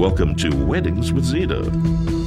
Welcome to Weddings with Zita.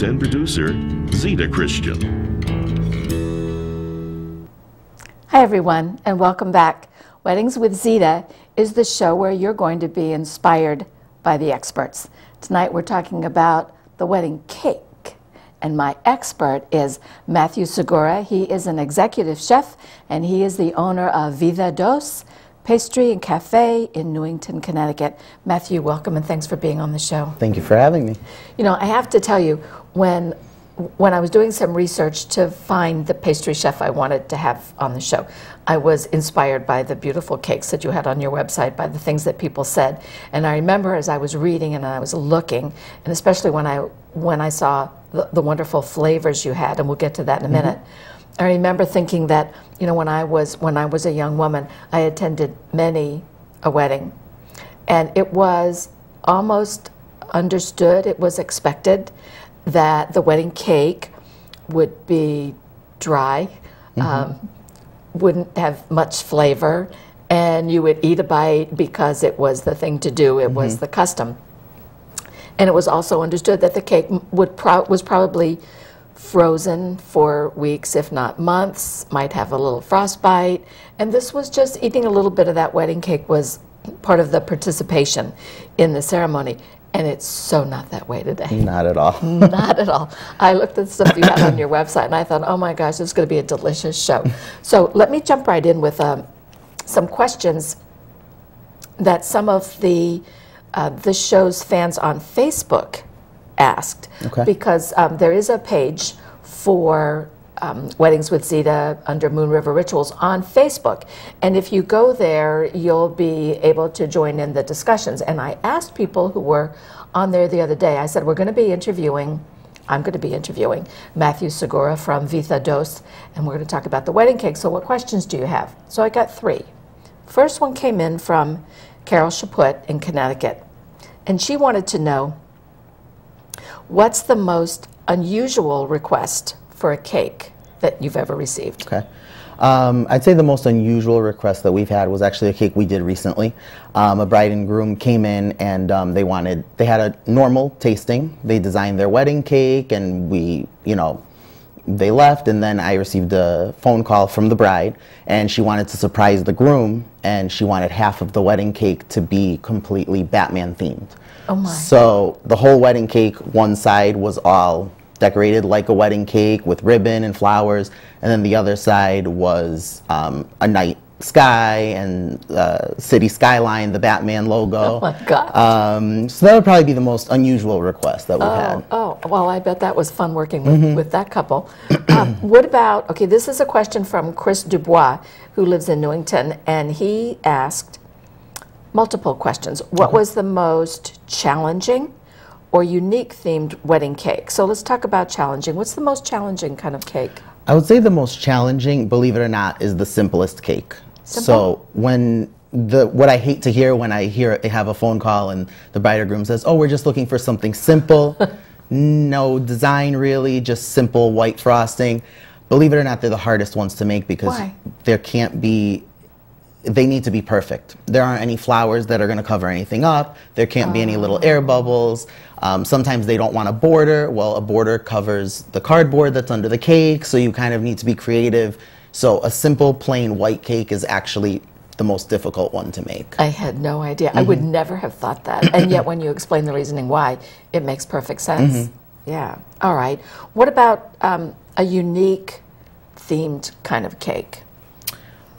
Host and producer, Zita Christian. Hi, everyone, and welcome back. Weddings with Zita is the show where you're going to be inspired by the experts. Tonight, we're talking about the wedding cake. And my expert is Matthew Seguro. He is an executive chef and he is the owner of Vida Doce Pastry and Cafe in Newington, Connecticut. Matthew, welcome and thanks for being on the show. Thank you for having me. You know, I have to tell you, when when I was doing some research to find the pastry chef I wanted to have on the show, I was inspired by the beautiful cakes that you had on your website, by the things that people said. And I remember as I was reading and I was looking, and especially when I when I saw the, the wonderful flavors you had, and we'll get to that in a Mm-hmm. minute. I remember thinking that, you know, when I was when I was a young woman, I attended many a wedding. And it was almost understood, it was expected that the wedding cake would be dry, um, wouldn't have much flavor, and you would eat a bite because it was the thing to do, it was the custom. And it was also understood that the cake would pro- was probably frozen for weeks, if not months, might have a little frostbite. And this was just eating a little bit of that wedding cake was part of the participation in the ceremony. And it's so not that way today. Not at all. Not at all. I looked at the stuff you had on your website and I thought, oh my gosh, this is going to be a delicious show. So let me jump right in with um, some questions that some of the uh, the show's fans on Facebook asked. Okay. Because um, there is a page for um, Weddings with Zita under Moon River Rituals on Facebook. And if you go there, you'll be able to join in the discussions. And I asked people who were on there the other day, I said, we're going to be interviewing. I'm going to be interviewing Matthew Seguro from Vida Doce, and we're going to talk about the wedding cake. So, what questions do you have? So, I got three. First one came in from Carol Chaput in Connecticut, and she wanted to know what's the most unusual request for a cake that you've ever received? Okay. Um, I'd say the most unusual request that we've had was actually a cake we did recently. Um, a bride and groom came in and um, they wanted, they had a normal tasting. They designed their wedding cake and we, you know, they left and then I received a phone call from the bride and she wanted to surprise the groom and she wanted half of the wedding cake to be completely Batman themed. Oh my. So the whole wedding cake, one side was all decorated like a wedding cake with ribbon and flowers, and then the other side was um, a night sky and uh, city skyline, the Batman logo. Oh my God. Um, so that would probably be the most unusual request that we've had. Oh, well, I bet that was fun working with, with that couple. um, what about, okay, this is a question from Chris Dubois, who lives in Newington, and he asked multiple questions. What was the most challenging or unique themed wedding cake? So let's talk about challenging. What's the most challenging kind of cake? I would say the most challenging, believe it or not, is the simplest cake. Simple? So when the what I hate to hear when I hear I have a phone call and the bride or groom says, "Oh, we're just looking for something simple, no design really, just simple white frosting." Believe it or not, they're the hardest ones to make because Why? there can't be they need to be perfect. There aren't any flowers that are going to cover anything up. There can't be any little air bubbles. Um, sometimes they don't want a border. Well, a border covers the cardboard that's under the cake, so you kind of need to be creative. So a simple plain white cake is actually the most difficult one to make. I had no idea. I would never have thought that. And yet, when you explain the reasoning why, it makes perfect sense. Yeah. All right. What about um, a unique themed kind of cake?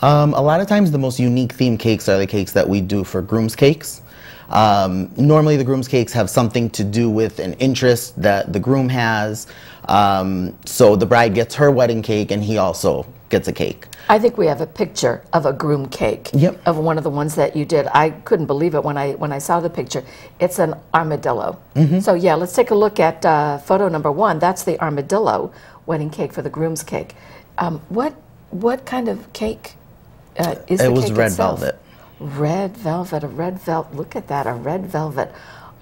Um, a lot of times, the most unique theme cakes are the cakes that we do for groom's cakes. Um, normally, the groom's cakes have something to do with an interest that the groom has. Um, so the bride gets her wedding cake, and he also gets a cake. I think we have a picture of a groom cake. Yep. Of one of the ones that you did. I couldn't believe it when I when I saw the picture. It's an armadillo. Mm-hmm. So yeah, let's take a look at uh, photo number one. That's the armadillo wedding cake for the groom's cake. Um, what what kind of cake uh, is It the was cake red itself? velvet. Red velvet, a red velvet. Look at that, a red velvet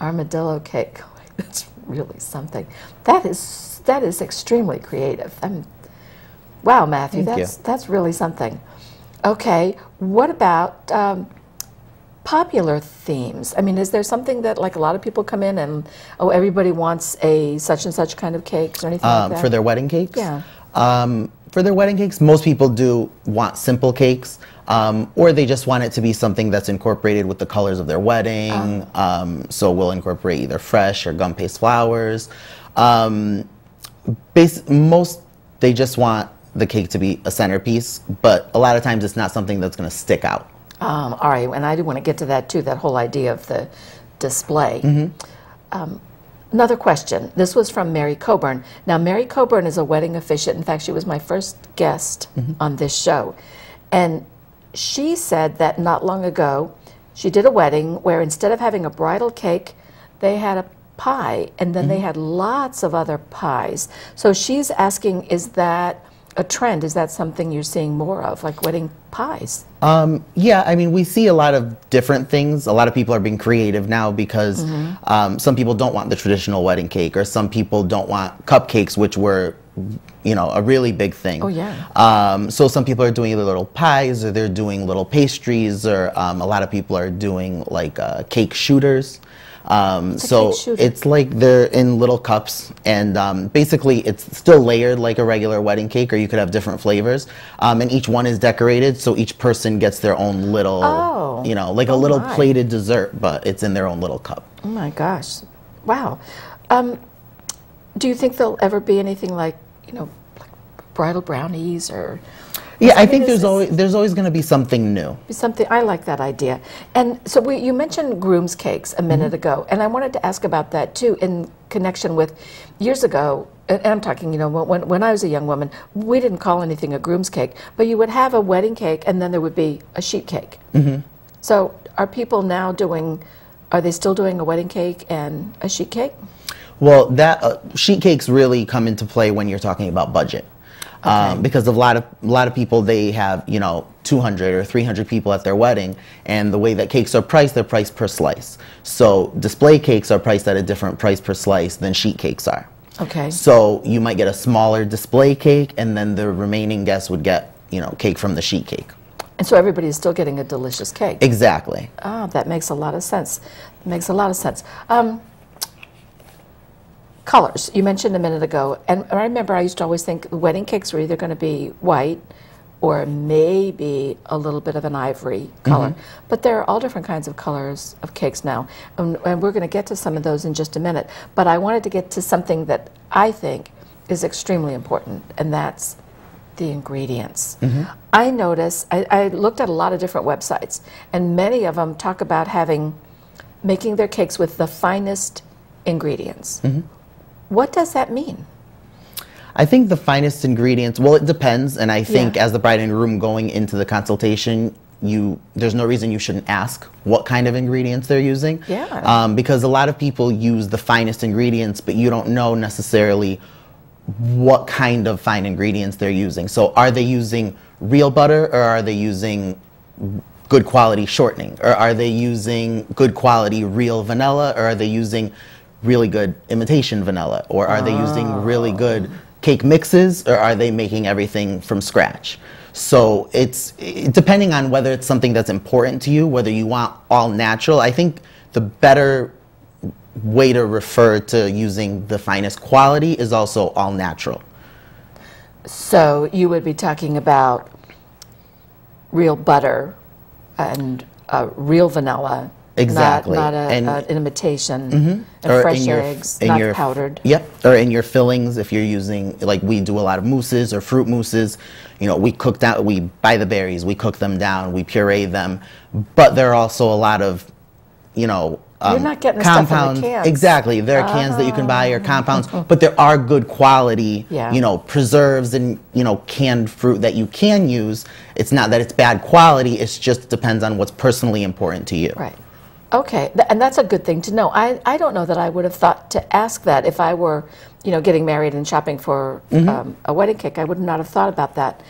armadillo cake. That's really something. That is that is extremely creative. I'm, wow, Matthew, Thank you. that's that's really something. Okay, what about um, popular themes? I mean, is there something that like a lot of people come in and oh, everybody wants a such and such kind of cakes or anything like Um, that? for their wedding cakes? Yeah. Um, for their wedding cakes, most people do want simple cakes, um, or they just want it to be something that's incorporated with the colors of their wedding. Ah. Um, so we'll incorporate either fresh or gum paste flowers. Um, bas- most they just want the cake to be a centerpiece, but a lot of times it's not something that's going to stick out. Um, all right, and I do want to get to that too, that whole idea of the display. Um, another question. This was from Mary Coburn. Now, Mary Coburn is a wedding officiant. In fact, she was my first guest mm-hmm. on this show. And she said that not long ago, she did a wedding where instead of having a bridal cake, they had a pie, and then they mm-hmm. had lots of other pies. So she's asking, is that a trend? Is that something you're seeing more of, like wedding pies? Um, yeah, I mean, we see a lot of different things. A lot of people are being creative now because um, some people don't want the traditional wedding cake, or some people don't want cupcakes, which were, you know, a really big thing. Oh, yeah. Um, so some people are doing either little pies, or they're doing little pastries, or um, a lot of people are doing like uh, cake shooters. Um, so it's like they're in little cups, and um, basically it's still layered like a regular wedding cake, or you could have different flavors. Um, and each one is decorated, so each person gets their own little, Oh. you know, like a Oh, little my. plated dessert, but it's in their own little cup. Oh my gosh. Wow. Um, do you think there'll ever be anything like, you know, like bridal brownies or Yeah, I think there's always there's always going to be something new. something? I like that idea. And so we, you mentioned groom's cakes a minute ago, and I wanted to ask about that too in connection with years ago. And I'm talking, you know, when, when I was a young woman, we didn't call anything a groom's cake, but you would have a wedding cake and then there would be a sheet cake. So are people now doing, are they still doing a wedding cake and a sheet cake? Well, that uh, sheet cakes really come into play when you're talking about budget, um, because a lot of a lot of people they have you know 200 or 300 people at their wedding, and the way that cakes are priced, they're priced per slice. So display cakes are priced at a different price per slice than sheet cakes are. Okay. So you might get a smaller display cake, and then the remaining guests would get you know cake from the sheet cake. And so everybody is still getting a delicious cake. Exactly. Ah, that makes a lot of sense. makes a lot of sense. Um, colors, you mentioned a minute ago, and I remember I used to always think wedding cakes were either going to be white or maybe a little bit of an ivory color. Mm-hmm. But there are all different kinds of colors of cakes now, and, and we're going to get to some of those in just a minute. But I wanted to get to something that I think is extremely important, and that's the ingredients. Mm-hmm. I notice, I, I looked at a lot of different websites, and many of them talk about having, making their cakes with the finest ingredients. Mm-hmm. What does that mean? I think the finest ingredients, well, it depends. And I think Yeah. as the bride and groom going into the consultation, you there's no reason you shouldn't ask what kind of ingredients they're using. Yeah. Um, because a lot of people use the finest ingredients, but you don't know necessarily what kind of fine ingredients they're using. So are they using real butter or are they using good quality shortening? Or are they using good quality real vanilla? Or are they using really good imitation vanilla? Or are they using really good cake mixes? Or are they making everything from scratch? So it's it, depending on whether it's something that's important to you, whether you want all natural. I think the better way to refer to using the finest quality is also all natural. So you would be talking about real butter and uh, real vanilla Exactly. Not, not a, And- an imitation. And Or in fresh your- eggs, in not your- powdered. Yep. Or in your fillings, if you're using like we do a lot of mousses or fruit mousses, you know, we cook down, we buy the berries, we cook them down, we puree them, but there are also a lot of, you know. You're um, not getting the the compounds. Ah. Exactly. There are cans that you can buy or compounds, but there are good quality, Yeah. you know, preserves and you know canned fruit that you can use. It's not that it's bad quality. It just depends on what's personally important to you. Right. Okay, Th- and that's a good thing to know. I, I don't know that I would have thought to ask that if I were, you know, getting married and shopping for Mm-hmm. um, a wedding cake. I would not have thought about that.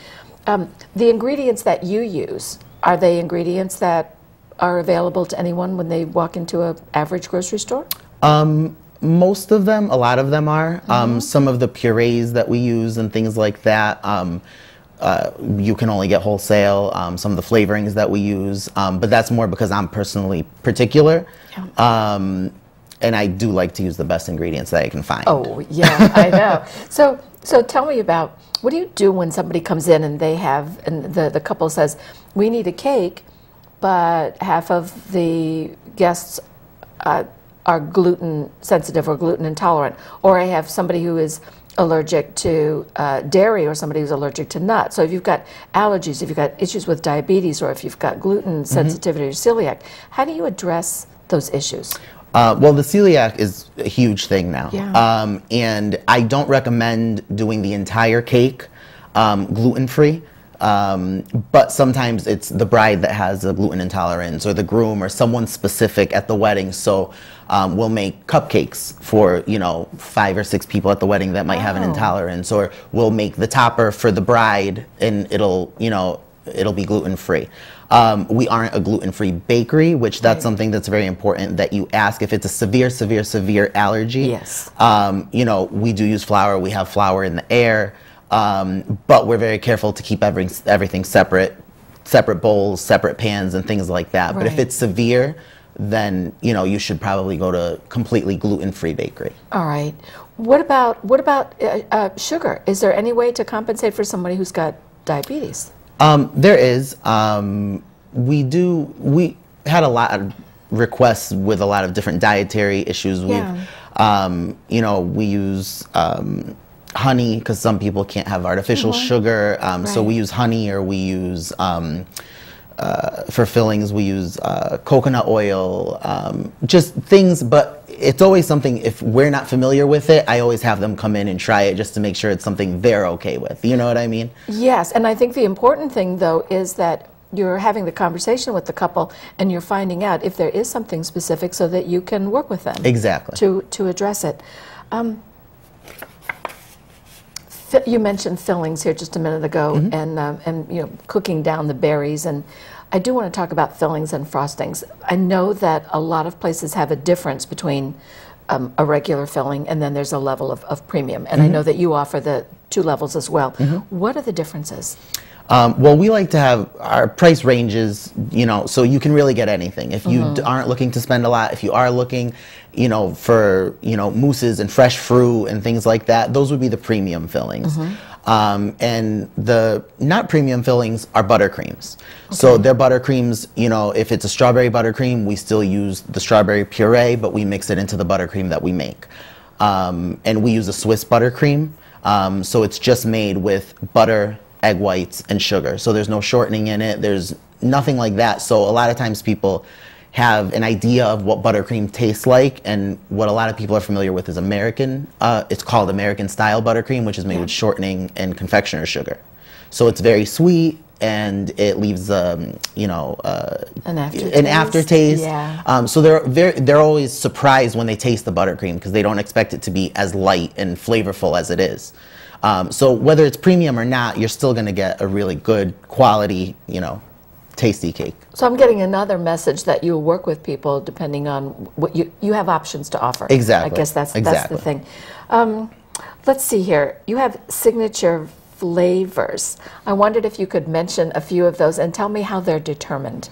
Um, the ingredients that you use are they ingredients that are available to anyone when they walk into an average grocery store? Most of them, a lot of them are. Mm-hmm. Um, some of the purees that we use and things like that, um, uh, you can only get wholesale. Um, some of the flavorings that we use, um, but that's more because I'm personally particular. Um, and I do like to use the best ingredients that I can find. Oh, yeah, I know. So, so tell me about what do you do when somebody comes in and they have, and the, the couple says, we need a cake, but half of the guests uh, are gluten sensitive or gluten intolerant, or I have somebody who is allergic to uh, dairy or somebody who's allergic to nuts. So if you've got allergies, if you've got issues with diabetes, or if you've got gluten sensitivity or celiac, how do you address those issues? Uh, well, the celiac is a huge thing now. Yeah. Um, and I don't recommend doing the entire cake um, gluten free. Um, but sometimes it's the bride that has a gluten intolerance or the groom or someone specific at the wedding. So um, we'll make cupcakes for, you know, five or six people at the wedding that might have an intolerance. Or we'll make the topper for the bride and it'll, you know, it'll be gluten free. Um, we aren't a gluten free bakery, which that's Right. something that's very important that you ask if it's a severe, severe, severe allergy. Yes. Um, you know, we do use flour. We have flour in the air, um, but we're very careful to keep everything everything separate, separate bowls, separate pans, and things like that. But if it's severe, then you know you should probably go to completely gluten free bakery. All right. What about what about uh, uh, sugar? Is there any way to compensate for somebody who's got diabetes? Um, there is. Um, we do. We had a lot of requests with a lot of different dietary issues. Yeah. um, you know, we use um, honey because some people can't have artificial sugar. Um, So we use honey, or we use. Um, uh, for fillings, we use uh, coconut oil, um, just things, but it's always something, if we're not familiar with it, I always have them come in and try it just to make sure it's something they're okay with. You know what I mean? Yes, and I think the important thing though is that you're having the conversation with the couple and you're finding out if there is something specific so that you can work with them Exactly. to to address it. Um, you mentioned fillings here just a minute ago, Mm-hmm. and um, and you know cooking down the berries, and I do want to talk about fillings and frostings. I know that a lot of places have a difference between um, a regular filling and then there's a level of, of premium, and I Mm-hmm. know that you offer the two levels as well. What are the differences? Um, well, we like to have our price ranges, you know, so you can really get anything. If you d- aren't looking to spend a lot, if you are looking, you know, for, you know, mousses and fresh fruit and things like that, those would be the premium fillings. Um, and the not premium fillings are buttercreams. So they're buttercreams, you know, if it's a strawberry buttercream, we still use the strawberry puree, but we mix it into the buttercream that we make. Um, and we use a Swiss buttercream. Um, so it's just made with butter, egg whites, and sugar. So there's no shortening in it. There's nothing like that. So a lot of times people have an idea of what buttercream tastes like, and what a lot of people are familiar with is American. Uh, it's called American style buttercream, which is made with shortening and confectioner's sugar. So it's very sweet, and it leaves, um, you know, uh, An aftertaste. an aftertaste. Yeah. Um, so they're very, they're always surprised when they taste the buttercream because they don't expect it to be as light and flavorful as it is. Um, so whether it's premium or not, you're still going to get a really good quality, you know, tasty cake. So I'm getting another message that you work with people depending on what you you have options to offer. Exactly. I guess that's that's the thing. Um, let's see here. You have signature flavors. I wondered if you could mention a few of those and tell me how they're determined.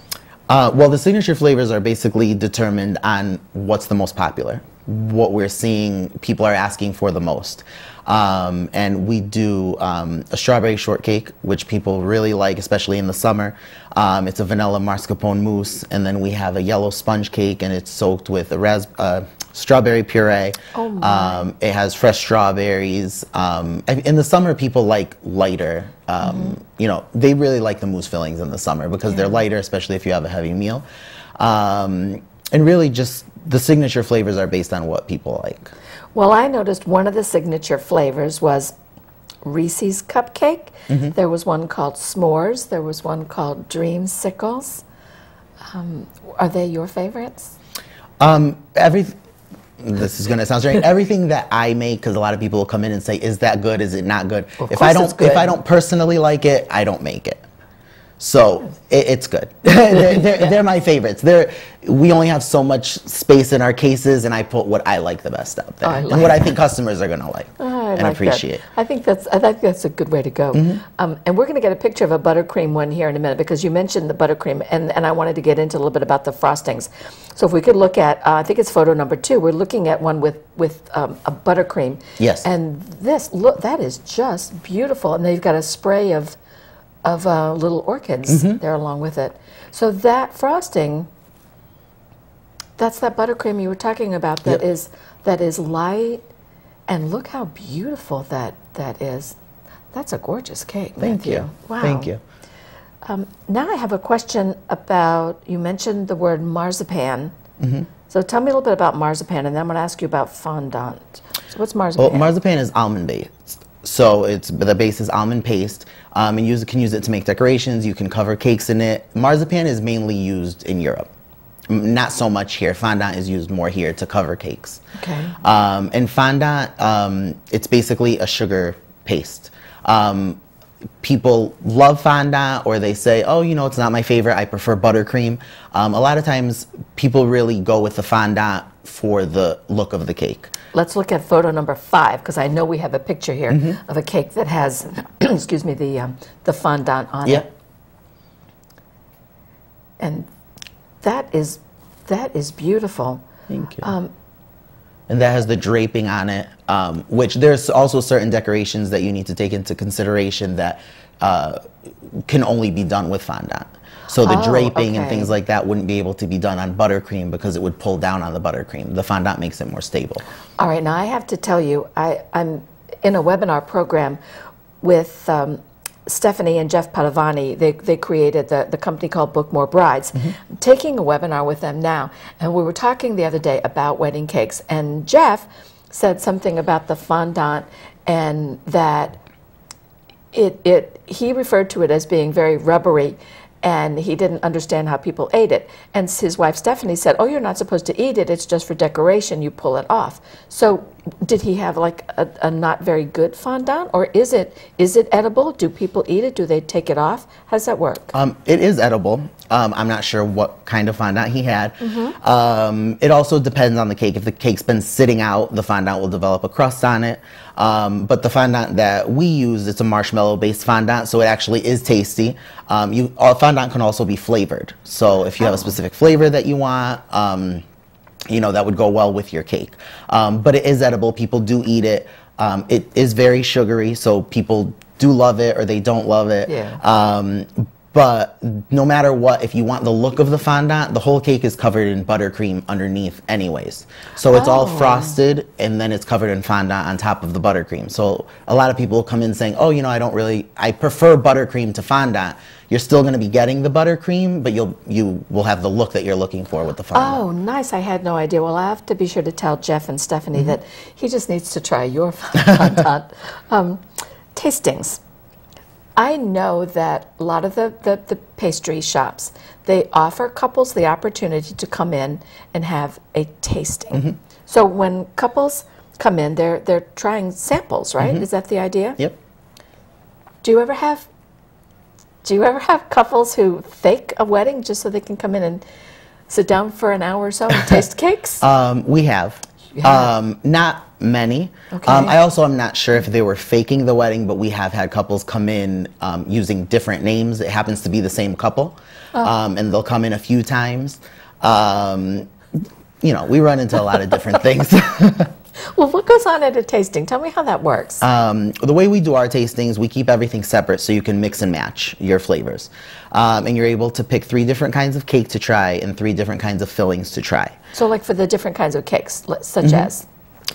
Uh, well, the signature flavors are basically determined on what's the most popular, what we're seeing people are asking for the most. Um, and we do um, a strawberry shortcake, which people really like, especially in the summer. Um, it's a vanilla mascarpone mousse, and then we have a yellow sponge cake, and it's soaked with a ras- uh, strawberry puree. Oh, my. Um, it has fresh strawberries. Um, in the summer, people like lighter. Um, You know, they really like the mousse fillings in the summer because they're lighter, especially if you have a heavy meal. Um, and really, just the signature flavors are based on what people like. Well, I noticed one of the signature flavors was Reese's cupcake. Mm-hmm. There was one called s'mores. There was one called dreamsicles. Um, are they your favorites? Um, every this is gonna sound strange. Everything that I make, because a lot of people will come in and say, "Is that good? Is it not good?" If I don't, if I don't personally like it, I don't make it. So it, it's good. they're, they're, they're my favorites. They're, we only have so much space in our cases, and I put what I like the best out there, Oh, I and like what I think customers are gonna like Oh, I and like appreciate. That. I think that's I think that's a good way to go. Mm-hmm. Um, and we're going to get a picture of a buttercream one here in a minute because you mentioned the buttercream, and, and I wanted to get into a little bit about the frostings. So if we could look at, uh, I think it's photo number two. We're looking at one with with um, a buttercream. Yes. And this look that is just beautiful, and they've got a spray of of uh, little orchids Mm-hmm. there along with it. So that frosting. That's that buttercream you were talking about. That Yep. is that is light, and look how beautiful that that is. That's a gorgeous cake. Thank Matthew. you. Wow. Thank you. Um, now I have a question about. You mentioned the word marzipan. Mm-hmm. So tell me a little bit about marzipan, and then I'm going to ask you about fondant. So what's marzipan? Well, marzipan is almond based. So it's the base is almond paste, um, and you can use it to make decorations. You can cover cakes in it. Marzipan is mainly used in Europe, not so much here. Fondant is used more here to cover cakes. Okay. Um, and fondant, um, it's basically a sugar paste. Um, people love fondant or they say, oh, you know, it's not my favorite. I prefer buttercream. Um, a lot of times people really go with the fondant for the look of the cake. Let's look at photo number five because I know we have a picture here Mm-hmm. of a cake that has, excuse me, the um, the fondant on Yeah. it, and that is that is beautiful. Thank you. Um, and that has the draping on it, um, which there's also certain decorations that you need to take into consideration that uh, can only be done with fondant. So the Oh, draping and things like that wouldn't be able to be done on buttercream because it would pull down on the buttercream. The fondant makes it more stable. All right, now I have to tell you, I, I'm in a webinar program with um, Stephanie and Jeff Padavani. They, they created the, the company called Book More Brides. I'm taking a webinar with them now, and we were talking the other day about wedding cakes, and Jeff said something about the fondant and that it, it he referred to it as being very rubbery and he didn't understand how people ate it. And his wife stephanie said oh you're not supposed to eat it. It's just for decoration. You pull it off. So did he have like a, a not very good fondant or is it is it edible do people eat it do they take it off how does that work Um, it is edible. Um, I'm not sure what kind of fondant he had. Mm-hmm. Um, it also depends on the cake. If the cake's been sitting out, the fondant will develop a crust on it. Um, but the fondant that we use, it's a marshmallow-based fondant, so it actually is tasty. Um, you, uh, fondant can also be flavored. So if you have a specific flavor that you want, um, you know, that would go well with your cake. Um, but it is edible. People do eat it. Um, it is very sugary, so people do love it or they don't love it. Yeah. Um, but no matter what, if you want the look of the fondant, the whole cake is covered in buttercream underneath, anyways. So it's all Oh. frosted and then it's covered in fondant on top of the buttercream. So a lot of people come in saying, "Oh, you know, I don't really, I prefer buttercream to fondant." You're still going to be getting the buttercream, but you'll you will have the look that you're looking for with the fondant. Oh, nice. I had no idea. Well, I have to be sure to tell Jeff and Stephanie that he just needs to try your fondant. um, tastings. I know that a lot of the, the, the pastry shops, they offer couples the opportunity to come in and have a tasting. So when couples come in, they're, they're trying samples, right? Is that the idea? Yep. Do you ever have do you ever have couples who fake a wedding just so they can come in and sit down for an hour or so and taste cakes? Um, we have. Have? Um, not many. Okay. Um, I also am not sure if they were faking the wedding, but we have had couples come in um, using different names. It happens to be the same couple, Oh. um, and they'll come in a few times. Um, you know, we run into a lot of different things. Well, what goes on at a tasting? Tell me how that works. Um, the way we do our tastings, we keep everything separate so you can mix and match your flavors. Um, and you're able to pick three different kinds of cake to try and three different kinds of fillings to try. So, like for the different kinds of cakes, such Mm-hmm. as.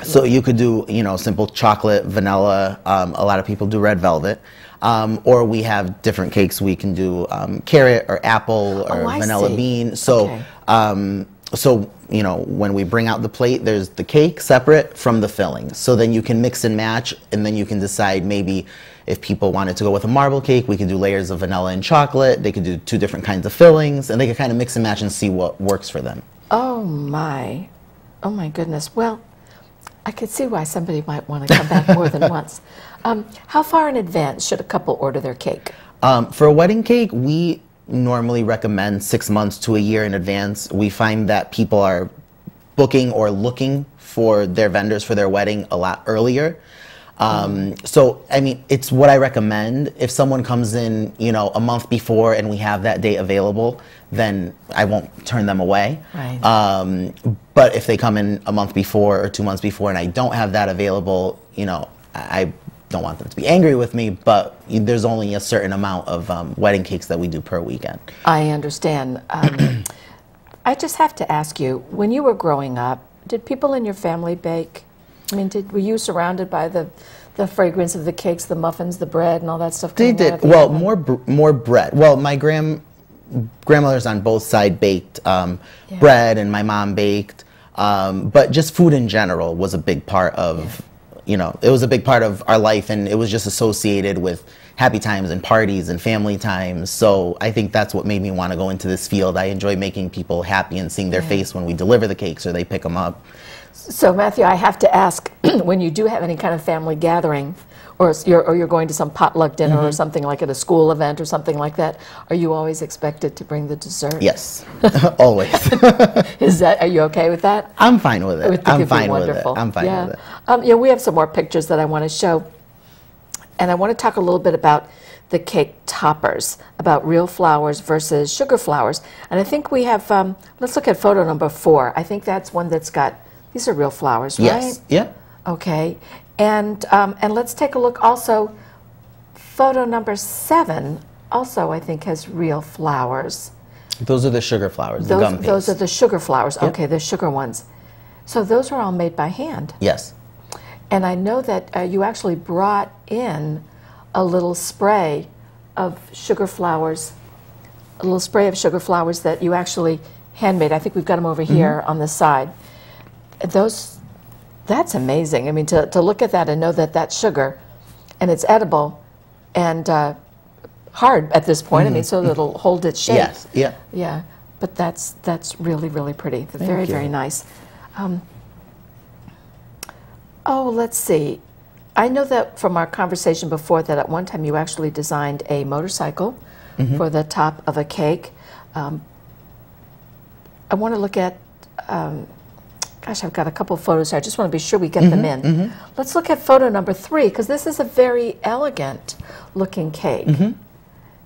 So you could do, you know, simple chocolate, vanilla. Um, a lot of people do red velvet. Um, or we have different cakes. We can do um, carrot or apple or Oh, vanilla see. bean. So, Okay. um, so you know, when we bring out the plate, there's the cake separate from the filling. So then you can mix and match, and then you can decide maybe if people wanted to go with a marble cake, we could do layers of vanilla and chocolate. They could do two different kinds of fillings, and they could kind of mix and match and see what works for them. Oh my, oh my goodness. Well, I could see why somebody might want to come back more than once. Um, how far in advance should a couple order their cake? Um, for a wedding cake, we normally recommend six months to a year in advance. We find that people are booking or looking for their vendors for their wedding a lot earlier. Um, so, I mean, it's what I recommend. If someone comes in, you know, a month before and we have that date available, then I won't turn them away. Right. Um, but if they come in a month before or two months before and I don't have that available, you know, I I don't want them to be angry with me, but there's only a certain amount of um, wedding cakes that we do per weekend. I understand. Um, I just have to ask you, when you were growing up, did people in your family bake? I mean, did, were you surrounded by the, the fragrance of the cakes, the muffins, the bread, and all that stuff? They coming out of did the well, oven? more br- more bread. Well, my grand grandmothers on both sides baked um, Yeah. bread, and my mom baked. Um, but just food in general was a big part of, you know, it was a big part of our life, and it was just associated with happy times and parties and family times. So I think that's what made me want to go into this field. I enjoy making people happy and seeing their Yeah. face when we deliver the cakes or they pick them up. So, Matthew, I have to ask when you do have any kind of family gathering, or you're, or you're going to some potluck dinner Mm-hmm. or something like at a school event or something like that, are you always expected to bring the dessert? Yes, always. Is that, are you okay with that? I'm fine with it. I'm fine with it. I'm fine yeah. with it. Um, yeah, we have some more pictures that I want to show. And I want to talk a little bit about the cake toppers, about real flowers versus sugar flowers. And I think we have, um, let's look at photo number four. I think that's one that's got, these are real flowers, right? Yes. Yeah. Okay. And, um, and let's take a look also, photo number seven also I think has real flowers. Those are the sugar flowers, the Those, gum those are the sugar flowers. Okay, the sugar ones. So those are all made by hand. yes. And I know that uh, you actually brought in a little spray of sugar flowers, a little spray of sugar flowers that you actually handmade. I think we've got them over here on the side. Those, that's amazing. I mean, to, to look at that and know that that's sugar and it's edible and uh, hard at this point. I mean, so that it'll hold its shape. Yes. Yeah. Yeah, but that's that's really really pretty. very you. very nice. Um, oh, let's see. I know that from our conversation before that at one time you actually designed a motorcycle Mm-hmm. for the top of a cake. Um, I want to look at. Um, gosh, I've got a couple photos here. I just want to be sure we get them Mm-hmm, in. Let's look at photo number three because this is a very elegant looking cake. Mm-hmm.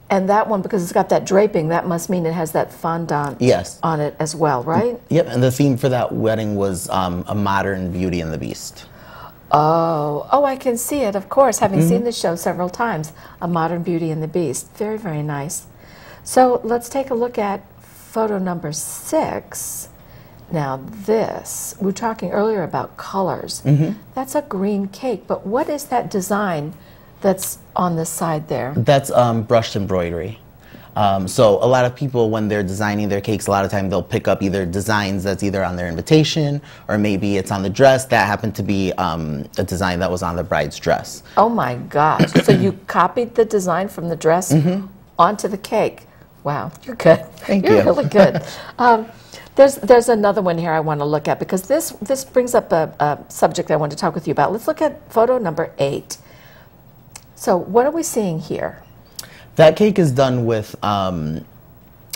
And that one, because it's got that draping, that must mean it has that fondant Yes. on it as well, right? Yep. And the theme for that wedding was um, a modern Beauty and the Beast. Oh, oh, I can see it, of course, having Mm-hmm. seen the show several times, A Modern Beauty and the Beast. Very, very nice. So let's take a look at photo number six. Now, this, we were talking earlier about colors. Mm-hmm. That's a green cake, but what is that design that's on the side there? That's um, brushed embroidery. Um, so a lot of people, when they're designing their cakes, a lot of time they'll pick up either designs that's either on their invitation or maybe it's on the dress. That happened to be um, a design that was on the bride's dress. Oh my gosh. so you copied the design from the dress onto the cake. Wow, you're good. Thank you're you. really good. there's, there's another one here I want to look at because this, this brings up a, a subject I want to talk with you about. Let's look at photo number eight. So, what are we seeing here? That cake is done with um,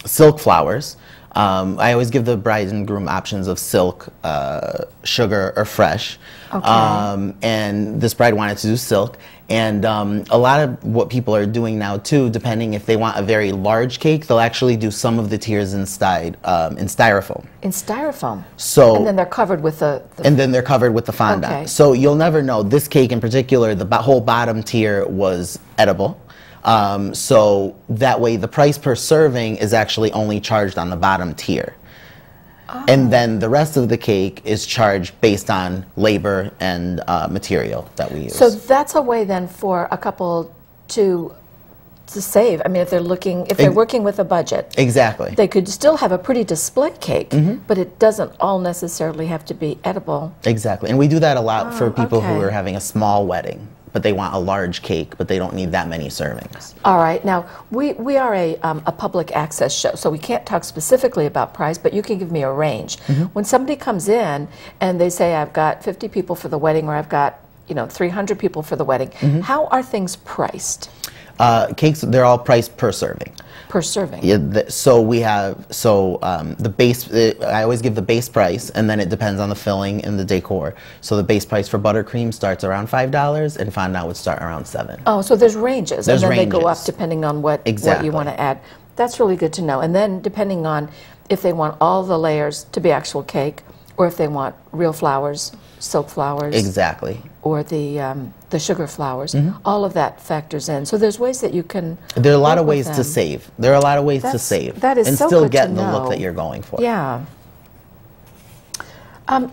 silk flowers. Um, I always give the bride and groom options of silk, uh, sugar, or fresh. Okay. Um, and this bride wanted to do silk. And um, a lot of what people are doing now too, depending if they want a very large cake, they'll actually do some of the tiers in, um, in styrofoam. In styrofoam. So And then they're covered with the, the and then they're covered with the fondant. Okay. So you'll never know. This cake in particular, the whole bottom tier was edible. Um, so that way, the price per serving is actually only charged on the bottom tier. And then the rest of the cake is charged based on labor and uh, material that we use. So that's a way then for a couple to to save. I mean, if they're looking, if they're working with a budget, exactly. they could still have a pretty display cake, Mm-hmm. but it doesn't all necessarily have to be edible. Exactly. And we do that a lot for Oh, people who are having a small wedding, but they want a large cake, but they don't need that many servings. All right. Now we we are a um, a public access show, so we can't talk specifically about price, but you can give me a range. Mm-hmm. When somebody comes in and they say, "I've got 50 people for the wedding," or "I've got you know 300 people for the wedding," Mm-hmm. how are things priced Uh, cakes, they're all priced per serving. Per serving? Yeah, the, so we have so um, the base. I always give the base price, and then it depends on the filling and the decor. So the base price for buttercream starts around five dollars, and fondant would start around seven. Oh, so there's ranges, There's and then they go up depending on what what you want to add. That's really good to know. And then depending on if they want all the layers to be actual cake, or if they want real flowers, silk flowers, Exactly. or the um, the sugar flowers, Mm-hmm. all of that factors in. So there's ways that you can. There are a lot of ways to save. There are a lot of ways to save that is and so still good to get the look that you're going for. Yeah. Um,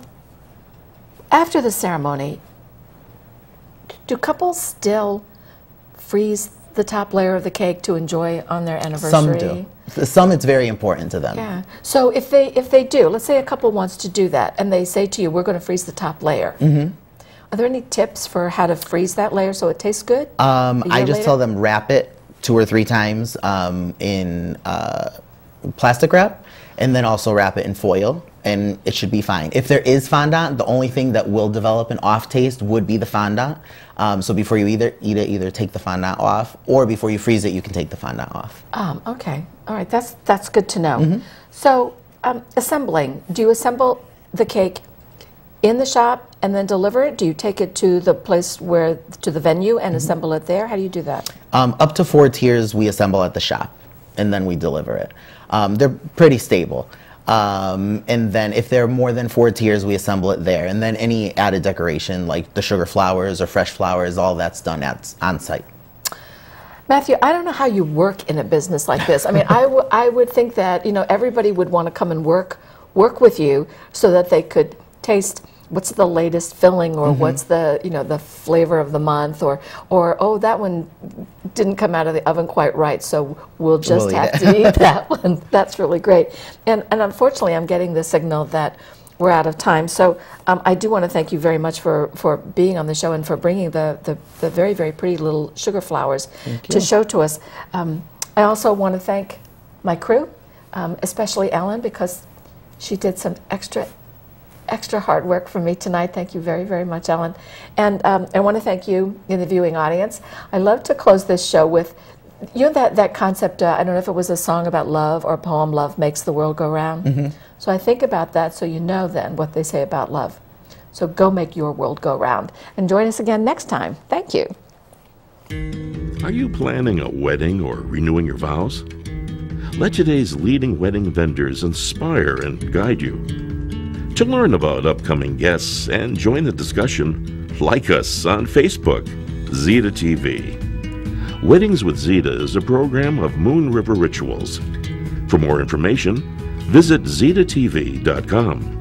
after the ceremony, do couples still freeze the top layer of the cake to enjoy on their anniversary? Some do. Some it's very important to them. Yeah. So if they if they do, let's say a couple wants to do that, and they say to you, "We're going to freeze the top layer." Mm-hmm. Are there any tips for how to freeze that layer so it tastes good? Um, I just later? tell them wrap it two or three times um, in uh, plastic wrap, and then also wrap it in foil, and it should be fine. If there is fondant, the only thing that will develop an off taste would be the fondant. Um, so before you either eat it, either take the fondant off, or before you freeze it, you can take the fondant off. Um, okay. All right. That's that's good to know. Mm-hmm. So um, assembling. Do you assemble the cake in the shop and then deliver it? Do you take it to the place where to the venue and assemble it there? How do you do that? Um, up to four tiers we assemble at the shop, and then we deliver it. Um, they're pretty stable. Um, and then if there are more than four tiers, we assemble it there. And then any added decoration, like the sugar flowers or fresh flowers, all that's done at, on site. Matthew, I don't know how you work in a business like this. I mean, I, I would think that you know everybody would want to come and work work with you so that they could taste what's the latest filling or Mm-hmm. what's the you know the flavor of the month or or oh that one didn't come out of the oven quite right, so we'll just We'll have to eat that one. That's really great. And and unfortunately, I'm getting the signal that. We're out of time, so um, I do want to thank you very much for, for being on the show and for bringing the, the, the very, very pretty little sugar flowers to show to us. Um, I also want to thank my crew, um, especially Ellen, because she did some extra extra hard work for me tonight. Thank you very, very much, Ellen. And um, I want to thank you in the viewing audience. I love to close this show with, you know, that, that concept, uh, I don't know if it was a song about love or a poem, Love Makes the World Go Round. So I think about that so you know then what they say about love. So go make your world go round. And join us again next time. Thank you. Are you planning a wedding or renewing your vows? Let today's leading wedding vendors inspire and guide you. To learn about upcoming guests and join the discussion, like us on Facebook, Zita TV. Weddings with Zita is a program of Moon River Rituals. For more information, visit zitatv.com.